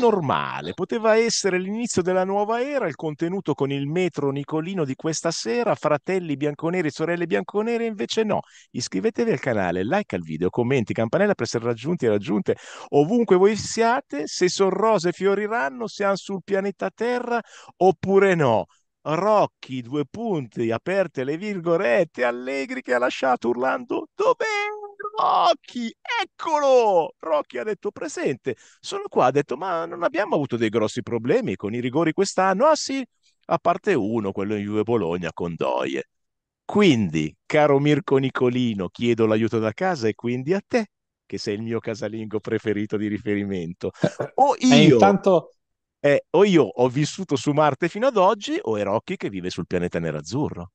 normale, poteva essere l'inizio della nuova era, il contenuto con il metro Nicolino di questa sera, fratelli bianconeri, sorelle bianconere, invece no. Iscrivetevi al canale, like al video, commenti, campanella per essere raggiunti e raggiunte ovunque voi siate, se sono rose fioriranno, siamo sul pianeta Terra oppure no. Rocchi, due punti, aperte le virgolette, allegri che ha lasciato urlando dov'è Rocchi? Eccolo! Rocchi ha detto presente. Sono qua, ha detto ma non abbiamo avuto dei grossi problemi con i rigori quest'anno? Ah sì, a parte uno, quello in Juve Bologna con Doie. Quindi, caro Mirko Nicolino, chiedo l'aiuto da casa e quindi a te, che sei il mio casalingo preferito di riferimento. O io... intanto eh, o io ho vissuto su Marte fino ad oggi, o è Rocky che vive sul pianeta nerazzurro.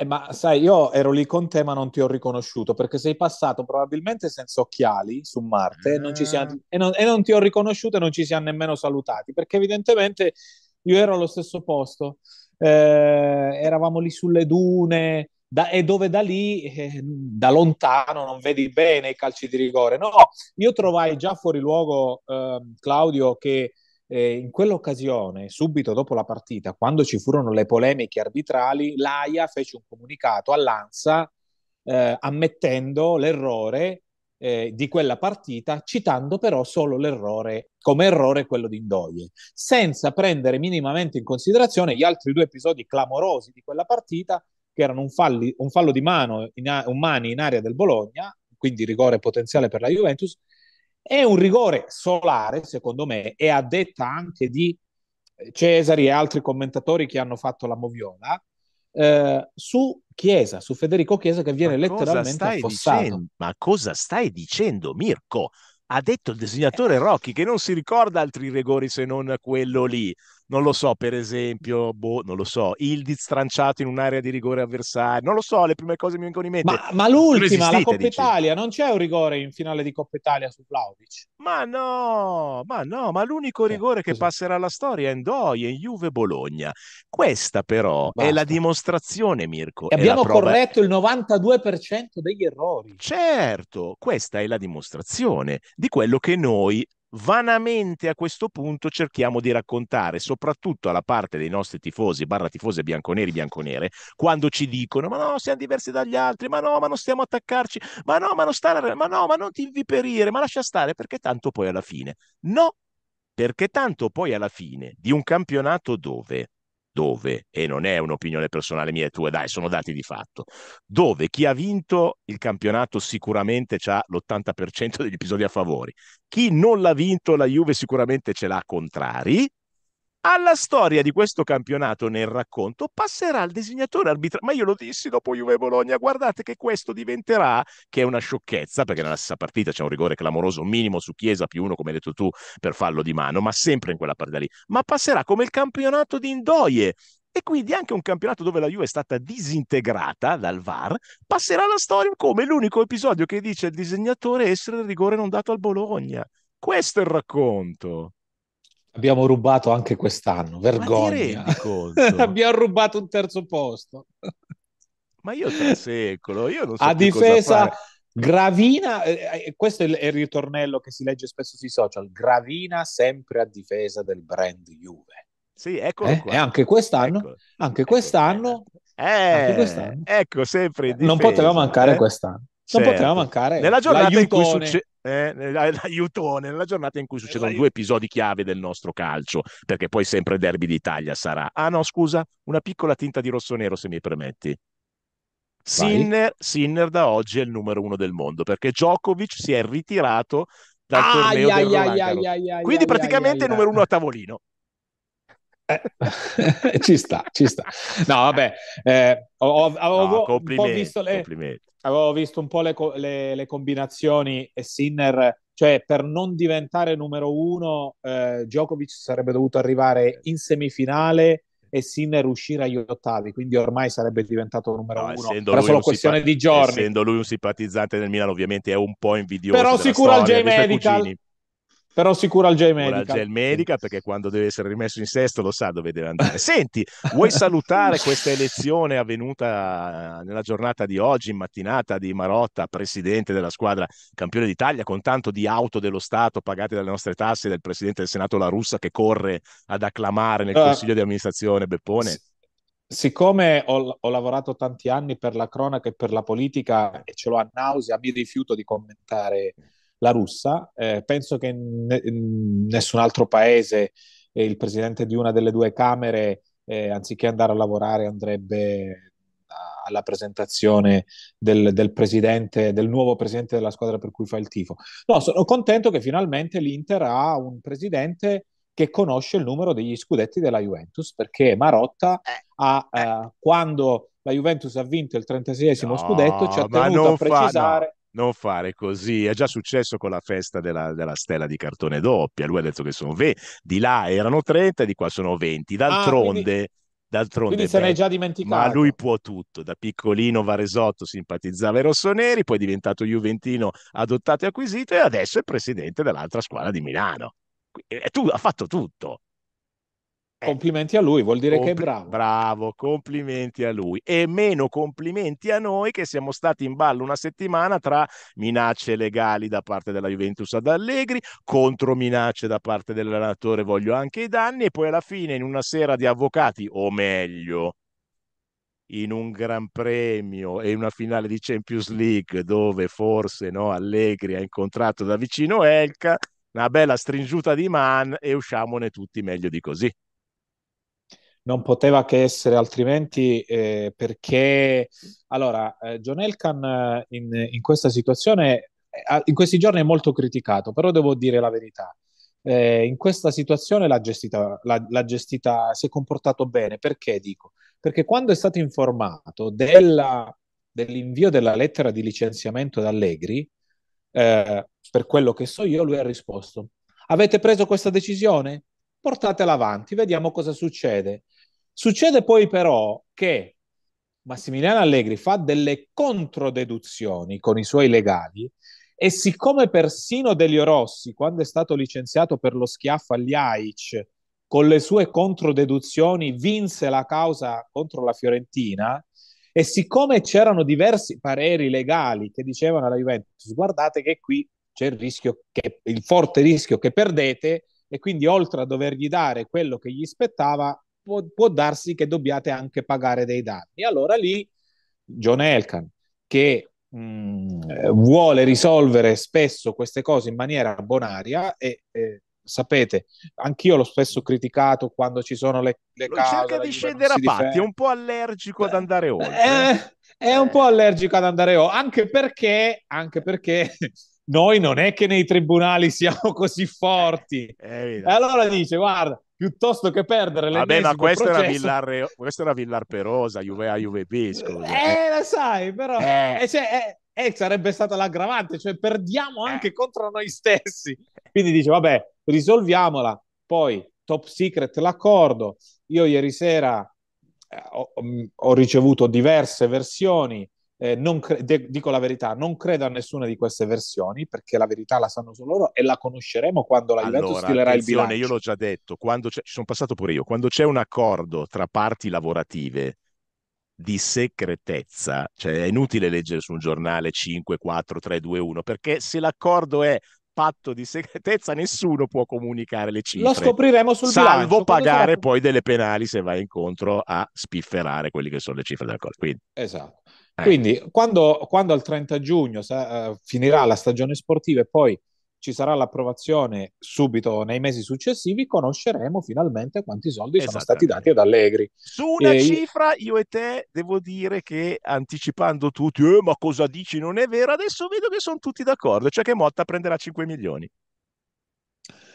Eh, ma sai, io ero lì con te, ma non ti ho riconosciuto perché sei passato probabilmente senza occhiali su Marte mm. non siamo, e, non, e, non, ti ho riconosciuto e non ci siamo nemmeno salutati perché evidentemente io ero allo stesso posto, eh, eravamo lì sulle dune. Da, e dove da lì, eh, da lontano, non vedi bene i calci di rigore. No, io trovai già fuori luogo, eh, Claudio, che eh, in quell'occasione, subito dopo la partita, quando ci furono le polemiche arbitrali, l'AIA fece un comunicato all'ANSA eh, ammettendo l'errore eh, di quella partita, citando però solo l'errore come errore quello di Indoie, senza prendere minimamente in considerazione gli altri due episodi clamorosi di quella partita, che erano un, falli, un fallo di mano in, a, un mani in area del Bologna, quindi rigore potenziale per la Juventus, è un rigore solare, secondo me, e a detta anche di Cesari e altri commentatori che hanno fatto la moviola, eh, su Chiesa, su Federico Chiesa che viene ma letteralmente affossato. Dicendo? Ma cosa stai dicendo, Mirko? Ha detto il disegnatore Rocchi che non si ricorda altri rigori se non quello lì non lo so, per esempio, boh, non lo so, Ildiz tranciato in un'area di rigore avversario, non lo so, le prime cose mi vengono in mente. Ma, ma l'ultima, la Coppa dici? Italia, non c'è un rigore in finale di Coppa Italia su Vlaovic? Ma no, ma no, ma l'unico eh, rigore eh, che passerà alla storia è in Doi, in Juve Bologna. Questa però Basta. è la dimostrazione, Mirko. E abbiamo corretto il 92% degli errori. Certo, questa è la dimostrazione di quello che noi vanamente a questo punto cerchiamo di raccontare, soprattutto alla parte dei nostri tifosi, barra tifose bianconeri, bianconere, quando ci dicono ma no, siamo diversi dagli altri, ma no, ma non stiamo a attaccarci, ma no, ma non stare, ma no, ma non ti inviperire, ma lascia stare, perché tanto poi alla fine. No, perché tanto poi alla fine di un campionato dove dove, e non è un'opinione personale mia e tua, dai, sono dati di fatto, dove chi ha vinto il campionato sicuramente ha l'80% degli episodi a favore, chi non l'ha vinto la Juve sicuramente ce l'ha contrari, alla storia di questo campionato nel racconto passerà il disegnatore arbitrale. Ma io lo dissi dopo Juve Bologna, guardate che questo diventerà, che è una sciocchezza, perché nella stessa partita c'è un rigore clamoroso minimo su Chiesa più uno, come hai detto tu, per fallo di mano, ma sempre in quella partita lì. Ma passerà come il campionato di Indoie, e quindi anche un campionato dove la Juve è stata disintegrata dal VAR passerà alla storia come l'unico episodio che dice il disegnatore essere il rigore non dato al Bologna. Questo è il racconto. Abbiamo rubato anche quest'anno, vergogna. Abbiamo rubato un terzo posto. Ma io tra secolo, io non so A difesa Gravina, eh, eh, questo è il, è il, ritornello che si legge spesso sui social, Gravina sempre a difesa del brand Juve. Sì, eccolo eh? E anche quest'anno, ecco. anche, quest'anno eh, anche quest'anno, ecco, sempre difesa, Non poteva mancare eh? quest'anno. Non certo. poteva mancare nella giornata in cui succede eh, l'aiutone nella giornata in cui succedono due episodi chiave del nostro calcio, perché poi sempre il derby d'Italia sarà. Ah no, scusa, una piccola tinta di rosso-nero se mi permetti. Sinner, Sinner, da oggi è il numero uno del mondo perché Djokovic si è ritirato dal ah, torneo ai, del ai, ai, Quindi praticamente è il numero uno a tavolino. Eh, ci sta, ci sta. No, vabbè, eh, ho, avevo, no, un po' visto le, avevo visto un po' le, le, le, combinazioni e Sinner, cioè per non diventare numero uno, eh, Djokovic sarebbe dovuto arrivare in semifinale e Sinner uscire agli ottavi, quindi ormai sarebbe diventato numero no, uno. Era solo questione simpa- di giorni. Essendo lui un simpatizzante del Milan, ovviamente è un po' invidioso. Però sicuro al J Medical. Però sicura al J Medical. Ora al J Medical perché quando deve essere rimesso in sesto lo sa dove deve andare. Senti, vuoi salutare questa elezione avvenuta nella giornata di oggi, in mattinata di Marotta, presidente della squadra campione d'Italia, con tanto di auto dello Stato pagate dalle nostre tasse del presidente del Senato La Russa che corre ad acclamare nel consiglio uh, di amministrazione Beppone? S- siccome ho, ho, lavorato tanti anni per la cronaca e per la politica e ce l'ho a nausea, mi rifiuto di commentare la russa. Eh, penso che in, in nessun altro paese eh, il presidente di una delle due camere, eh, anziché andare a lavorare, andrebbe alla presentazione del, del, presidente, del nuovo presidente della squadra per cui fa il tifo. No, sono contento che finalmente l'Inter ha un presidente che conosce il numero degli scudetti della Juventus, perché Marotta eh, ha, eh. quando la Juventus ha vinto il 36esimo no, scudetto ci ha tenuto a precisare... Fa, no non fare così. È già successo con la festa della, della, stella di cartone doppia. Lui ha detto che sono 20, di là erano 30, di qua sono 20. D'altronde. Ah, quindi... D'altronde, Quindi se ne è già dimenticato. Ma lui può tutto. Da piccolino Varesotto simpatizzava i rossoneri, poi è diventato juventino adottato e acquisito e adesso è presidente dell'altra squadra di Milano. E tu ha fatto tutto. Eh. Complimenti a lui, vuol dire Compl- che è bravo. Bravo, complimenti a lui. E meno complimenti a noi che siamo stati in ballo una settimana tra minacce legali da parte della Juventus ad Allegri, contro minacce da parte dell'allenatore, voglio anche i danni, e poi alla fine in una sera di avvocati, o meglio, in un Gran Premio e una finale di Champions League dove forse no, Allegri ha incontrato da vicino Elka, una bella stringiuta di man e usciamone tutti meglio di così non poteva che essere altrimenti eh, perché allora eh, John Elkan eh, in, in, questa situazione eh, in questi giorni è molto criticato però devo dire la verità. Eh, in questa situazione l'ha gestita, l'ha, l'ha gestita si è comportato bene. Perché dico? Perché quando è stato informato della, dell'invio della lettera di licenziamento da Allegri eh, per quello che so io lui ha risposto avete preso questa decisione? Portatela avanti, vediamo cosa succede. Succede poi però che Massimiliano Allegri fa delle controdeduzioni con i suoi legali e siccome persino Delio Rossi, quando è stato licenziato per lo schiaffo agli AIC, con le sue controdeduzioni vinse la causa contro la Fiorentina, e siccome c'erano diversi pareri legali che dicevano alla Juventus, guardate che qui c'è il rischio che, il forte rischio che perdete, e quindi oltre a dovergli dare quello che gli spettava, può, può darsi che dobbiate anche pagare dei danni. Allora lì John Elkan, che mh, mm, vuole risolvere spesso queste cose in maniera bonaria e eh, sapete, anch'io l'ho spesso criticato quando ci sono le, le cause. Cerca di scendere a patti, è un po' allergico ad andare oltre. Eh, è un po' allergico ad andare oltre, anche perché, anche perché noi non è che nei tribunali siamo così forti. Eh, e allora dice, guarda, piuttosto che perdere le Vabbè, ma questo processo... era, Villar, questo era Villar Perosa, Juve A, Juve B, scusa. Eh, lo sai, però eh. Eh, cioè, eh, eh sarebbe stata l'aggravante, cioè perdiamo anche eh. contro noi stessi. Quindi dice, vabbè, risolviamola. Poi, top secret l'accordo. Io ieri sera eh, ho, ho ricevuto diverse versioni eh, cre- de- dico la verità, non credo a nessuna di queste versioni perché la verità la sanno solo loro e la conosceremo quando la Juventus allora, stilerà il bilancio. Io l'ho già detto, quando ci sono passato pure io, quando c'è un accordo tra parti lavorative di segretezza, cioè è inutile leggere su un giornale 5, 4, 3, 2, 1, perché se l'accordo è patto di segretezza nessuno può comunicare le cifre. Lo scopriremo sul salvo bilancio. Salvo pagare sarà... poi delle penali se vai incontro a spifferare quelli che sono le cifre del accordo. Quindi... Esatto. Eh. Quindi quando, quando al 30 giugno uh, finirà la stagione sportiva e poi ci sarà l'approvazione subito nei mesi successivi, conosceremo finalmente quanti soldi sono stati dati ad Allegri. Su una e... cifra, io e te devo dire che anticipando tutti, eh, ma cosa dici? Non è vero, adesso vedo che sono tutti d'accordo, cioè che Motta prenderà 5 milioni.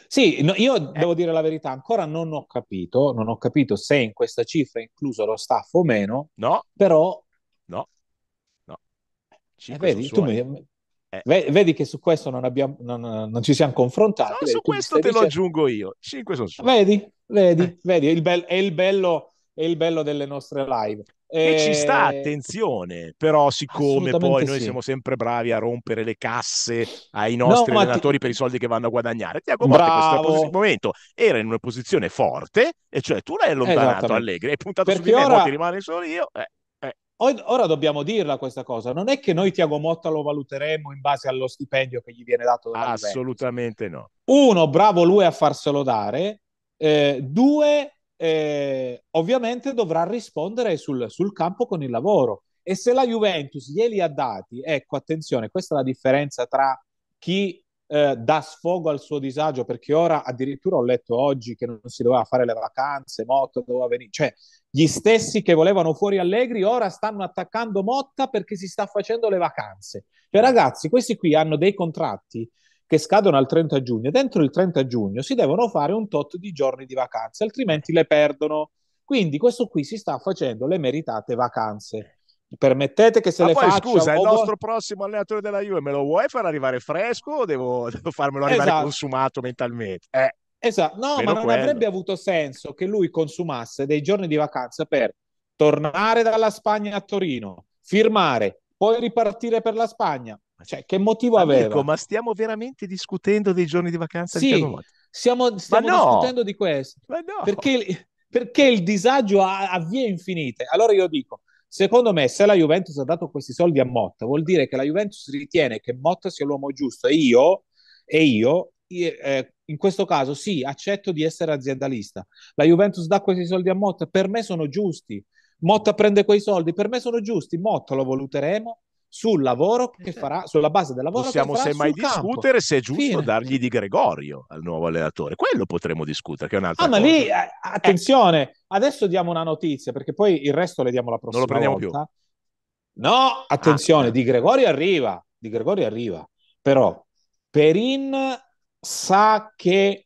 Sì, no, io eh. devo dire la verità, ancora non ho capito, non ho capito se in questa cifra è incluso lo staff o meno, no. però No, eh, vedi, tu mi, eh. vedi, che su questo non, abbiamo, non, non ci siamo confrontati. No, su questo te dicendo... lo aggiungo io. 5 sono su. Vedi, vedi, eh. vedi, il be- è, il bello, è il bello delle nostre live. E ci sta, attenzione, però siccome poi noi sì. siamo sempre bravi a rompere le casse ai nostri no, allenatori ti... per i soldi che vanno a guadagnare, Tiago Motta in questo momento era in una posizione forte, e cioè tu l'hai allontanato Allegri, hai puntato Perché su di me, ora... ti rimane solo io. Eh. Ora dobbiamo dirla questa cosa, non è che noi Tiago Motta lo valuteremo in base allo stipendio che gli viene dato dalla Assolutamente no. Uno, bravo lui a farselo dare. Eh, due, eh, ovviamente dovrà rispondere sul, sul, campo con il lavoro. E se la Juventus glieli ha dati, ecco, attenzione, questa è la differenza tra chi eh, dà sfogo al suo disagio, perché ora addirittura ho letto oggi che non si doveva fare le vacanze, Motta doveva venire, cioè gli stessi che volevano fuori Allegri ora stanno attaccando Motta perché si sta facendo le vacanze. Cioè ragazzi, questi qui hanno dei contratti che scadono al 30 giugno, dentro il 30 giugno si devono fare un tot di giorni di vacanze, altrimenti le perdono. Quindi questo qui si sta facendo le meritate vacanze permettete che se Ma le poi, faccia scusa, il nostro prossimo allenatore della Juve me lo vuoi far arrivare fresco o devo, devo farmelo arrivare esatto. consumato mentalmente? Eh, esatto, no, ma non quello. avrebbe avuto senso che lui consumasse dei giorni di vacanza per tornare dalla Spagna a Torino, firmare, poi ripartire per la Spagna. Cioè, che motivo Amico, aveva? Ma stiamo veramente discutendo dei giorni di vacanza sì, di stiamo, stiamo no. discutendo di questo. No. Perché, perché, il disagio ha, ha vie infinite. Allora io dico, Secondo me, se la Juventus ha dato questi soldi a Motta, vuol dire che la Juventus ritiene che Motta sia l'uomo giusto e io, e io eh, in questo caso sì, accetto di essere aziendalista. La Juventus dà questi soldi a Motta, per me sono giusti. Motta prende quei soldi, per me sono giusti. Motta lo valuteremo sul lavoro che certo. farà, sulla base del lavoro Possiamo che farà semmai discutere campo. se è giusto Fine. dargli di Gregorio al nuovo allenatore. Quello potremmo discutere, che è un'altra ah, cosa. ma lì, eh, attenzione, eh. adesso diamo una notizia, perché poi il resto le diamo la prossima Non lo prendiamo volta. più. No, attenzione, ah, di Gregorio arriva, di Gregorio arriva. Però Perin sa che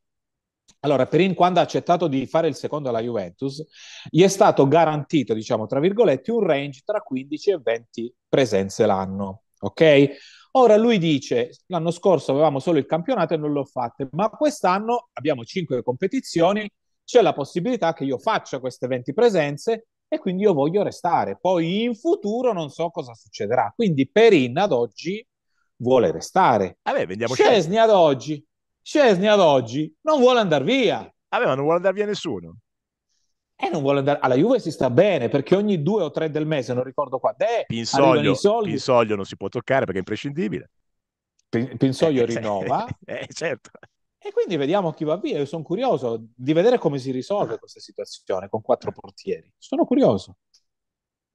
allora, Perin quando ha accettato di fare il secondo alla Juventus, gli è stato garantito, diciamo, tra virgolette, un range tra 15 e 20 presenze l'anno, ok? Ora lui dice, l'anno scorso avevamo solo il campionato e non l'ho fatto, ma quest'anno abbiamo 5 competizioni, c'è la possibilità che io faccia queste 20 presenze e quindi io voglio restare. Poi in futuro non so cosa succederà. Quindi Perin ad oggi vuole restare. Vabbè, vediamo Scesni ad oggi Scesni ad oggi non vuole andare via. Vabbè, ma non vuole andare via nessuno. E non vuole andare alla Juve si sta bene perché ogni due o tre del mese, non ricordo quando è, Pinsoglio, Pinsoglio non si può toccare perché è imprescindibile. Pinsoglio eh, rinnova. Eh, certo. E quindi vediamo chi va via. Io sono curioso di vedere come si risolve questa situazione con quattro portieri. Sono curioso.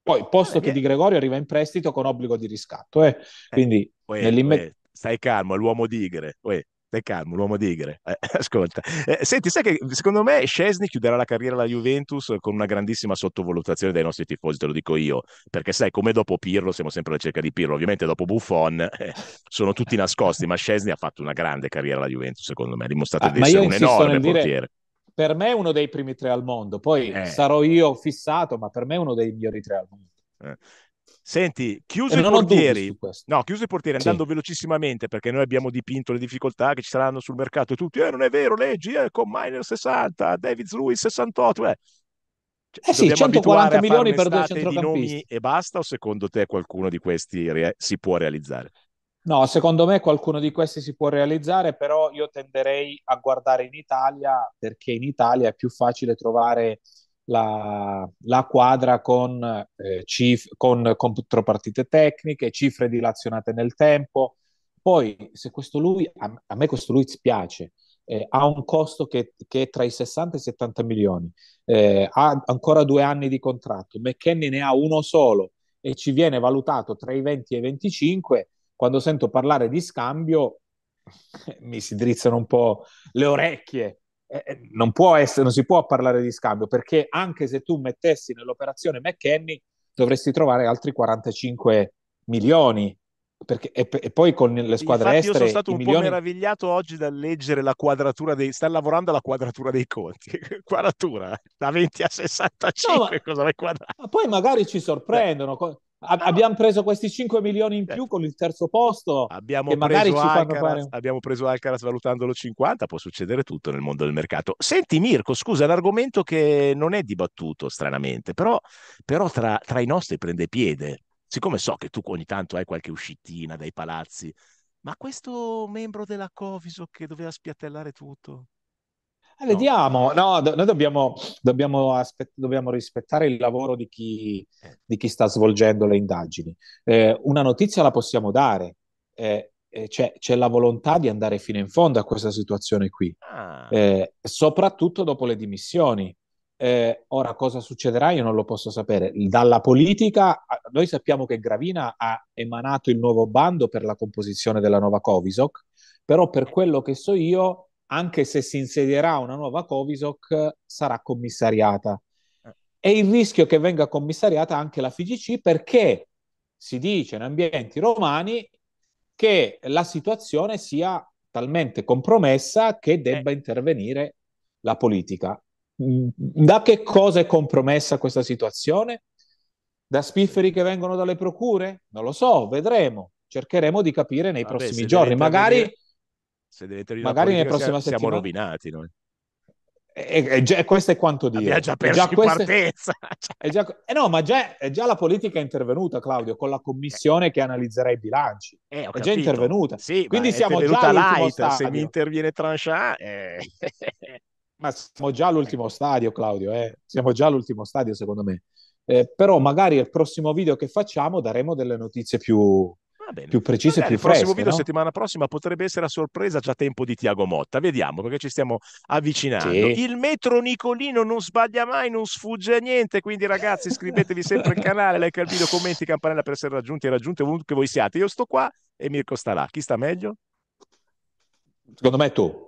Poi, posto eh, che Di Gregorio arriva in prestito con obbligo di riscatto, eh. quindi eh, nell'immediato. Stai calmo, è l'uomo digre. Uè stai calmo, l'uomo digre. Eh, ascolta, eh, senti, sai che secondo me Scesni chiuderà la carriera alla Juventus con una grandissima sottovalutazione dai nostri tifosi, te lo dico io, perché sai, come dopo Pirlo, siamo sempre alla cerca di Pirlo, ovviamente dopo Buffon eh, sono tutti nascosti, ma Scesni ha fatto una grande carriera alla Juventus, secondo me, ha dimostrato ah, di essere un enorme portiere. Per me è uno dei primi tre al mondo, poi eh. sarò io fissato, ma per me è uno dei migliori tre al mondo. Eh. Senti, chiuso i portieri, no, chiuso i portieri sì. andando velocissimamente perché noi abbiamo dipinto le difficoltà che ci saranno sul mercato e tutti, eh, non è vero, leggi, eh, con Miner 60, David Lewis 68, eh. Cioè, eh sì, 140 milioni per due centrocampisti. e basta o secondo te qualcuno di questi re- si può realizzare? No, secondo me qualcuno di questi si può realizzare, però io tenderei a guardare in Italia perché in Italia è più facile trovare la, la quadra con, eh, cif- con contropartite tecniche, cifre dilazionate nel tempo. Poi, se questo lui, a, a me questo lui spiace, eh, ha un costo che, che, è tra i 60 e i 70 milioni, eh, ha ancora due anni di contratto, McKenny ne ha uno solo e ci viene valutato tra i 20 e i 25, quando sento parlare di scambio mi si drizzano un po' le orecchie eh, eh, non, può essere, non si può parlare di scambio perché anche se tu mettessi nell'operazione McKenny dovresti trovare altri 45 milioni perché, e, e, poi con le squadre Infatti estere io sono stato un milioni... po' meravigliato oggi dal leggere la quadratura dei sta lavorando alla quadratura dei conti. Quadratura da 20 a 65 no, cosa vai quadrato ma poi magari ci sorprendono abbiamo preso questi 5 milioni in più con il terzo posto abbiamo che magari ci fanno Alcaraz, fare... abbiamo preso Alcaraz valutandolo 50 può succedere tutto nel mondo del mercato. Senti Mirko scusa è un argomento che non è dibattuto stranamente però, però tra, tra i nostri prende piede. Siccome so che tu ogni tanto hai qualche uscitina dai palazzi ma questo membro della Coviso che doveva spiattellare tutto eh, vediamo, no, do- noi dobbiamo, dobbiamo, aspe- dobbiamo, rispettare il lavoro di chi, eh. di chi sta svolgendo le indagini. Eh, una notizia la possiamo dare, eh, eh, c'è, c'è, la volontà di andare fino in fondo a questa situazione qui, ah. Eh, soprattutto dopo le dimissioni. ora cosa succederà io non lo posso sapere. Dalla politica, noi sappiamo che Gravina ha emanato il nuovo bando per la composizione della nuova Covisoc, però per quello che so io anche se si insedierà una nuova Covisoc, sarà commissariata. Eh. E il rischio che venga commissariata anche la FIGC perché si dice in ambienti romani che la situazione sia talmente compromessa che debba eh. intervenire la politica. Mm, da che cosa è compromessa questa situazione? Da spifferi che vengono dalle procure? Non lo so, vedremo. Cercheremo di capire nei Vabbè, prossimi giorni. Magari se deve terminare magari nelle prossime siamo, siamo rovinati noi. E, e, e, questo è quanto dire. Abbiamo già perso già in queste... partenza. È già, eh no, ma già, è già la politica è intervenuta, Claudio, con la commissione eh. che analizzerà i bilanci. Eh, è già intervenuta. Sì, Quindi siamo già light, stadio. Se mi interviene Tranchant... Eh. ma siamo già all'ultimo stadio, Claudio. Eh. Siamo già all'ultimo stadio, secondo me. Eh, però magari il prossimo video che facciamo daremo delle notizie più, più precise e più fresche. Il prossimo video no? settimana prossima potrebbe essere a sorpresa già tempo di Tiago Motta. Vediamo perché ci stiamo avvicinando. Sì. Il metro Nicolino non sbaglia mai, non sfugge a niente. Quindi, ragazzi, iscrivetevi sempre al canale, like al video, commenti, campanella per essere raggiunti e raggiunte ovunque voi siate. Io sto qua e Mirko sta là. Chi sta meglio? Secondo me tu.